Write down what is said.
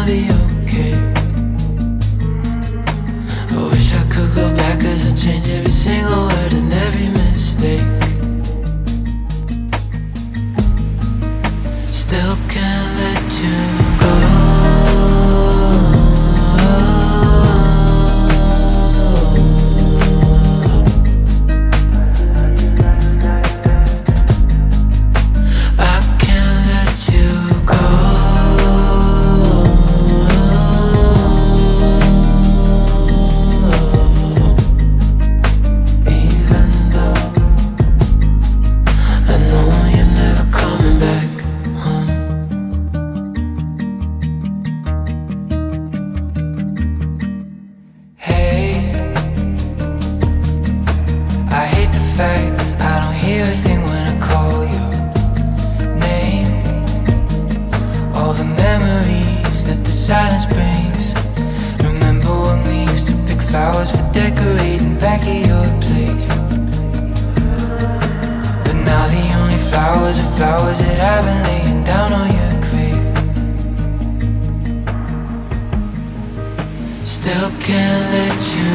I'll be okay. I wish I could go back cause I change every single word. Fact I don't hear a thing when I call your name. All the memories that the silence brings. Remember when we used to pick flowers for decorating back at your place. But now the only flowers are flowers that I've been laying down on your grave. Still can't let you